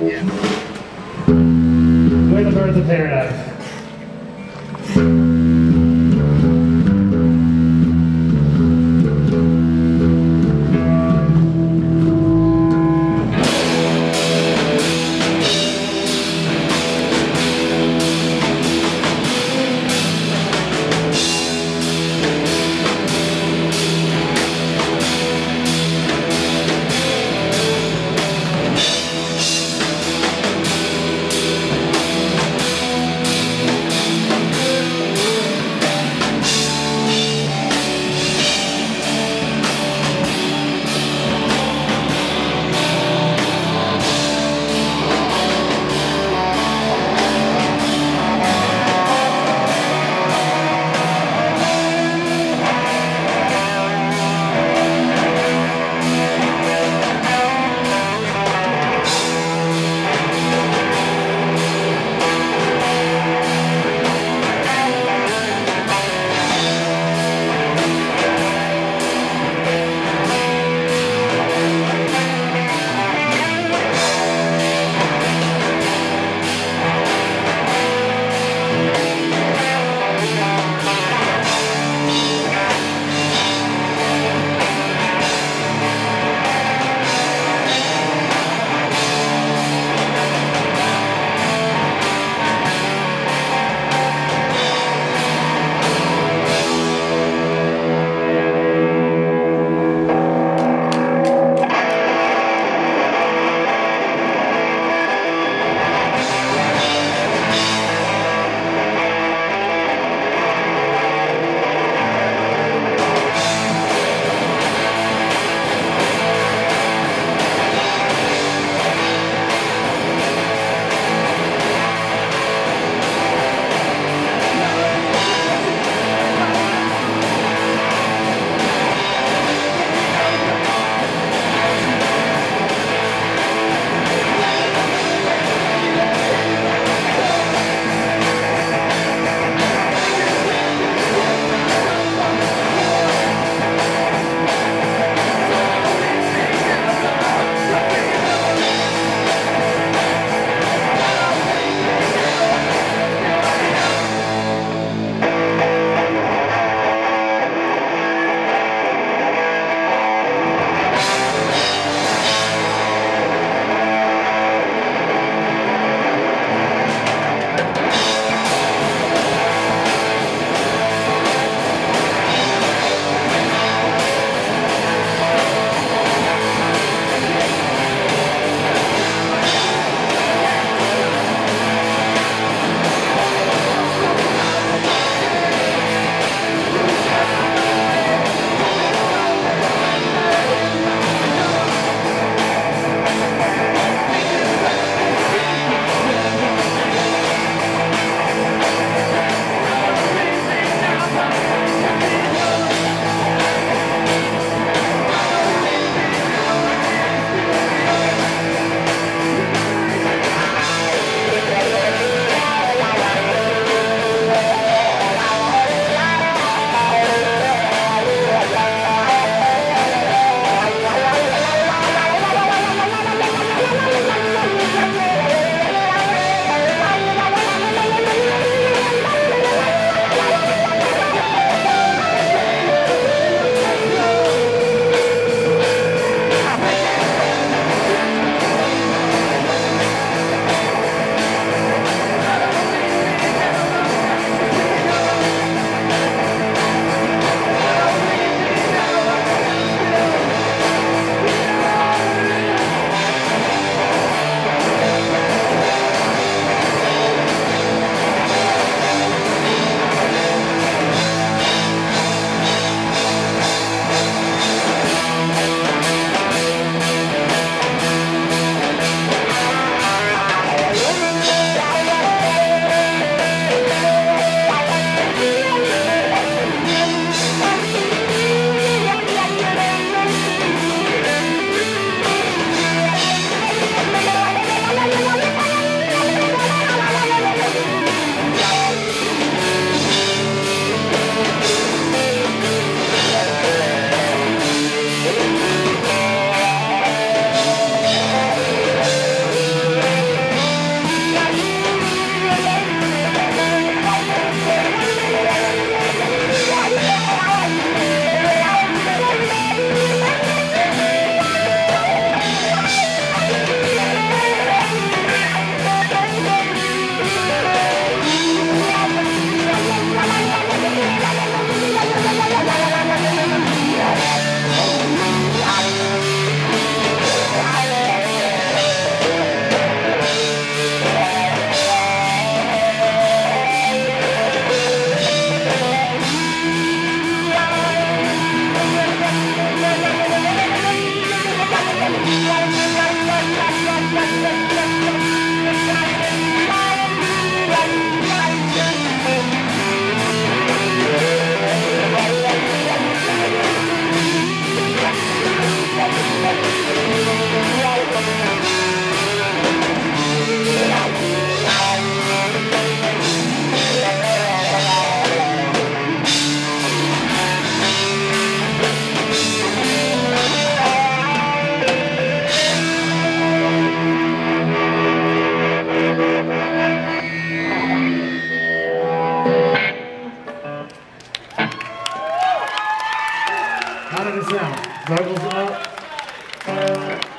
With the birds of paradise. How did it sound? Vocals up?